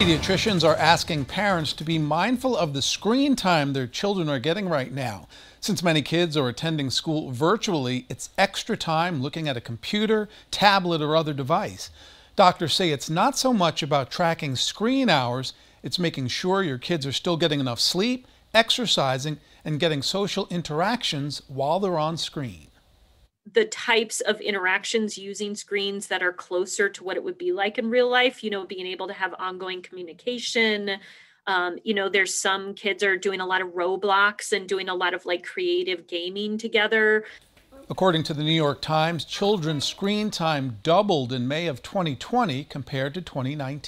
Pediatricians are asking parents to be mindful of the screen time their children are getting right now. Since many kids are attending school virtually, it's extra time looking at a computer, tablet, or other device. Doctors say it's not so much about tracking screen hours, it's making sure your kids are still getting enough sleep, exercising, and getting social interactions while they're on screen the types of interactions using screens that are closer to what it would be like in real life you know being able to have ongoing communication. Um, you know there's some kids are doing a lot of roblox and doing a lot of like creative gaming together. According to the new york times children's screen time doubled in may of 2020 compared to 2019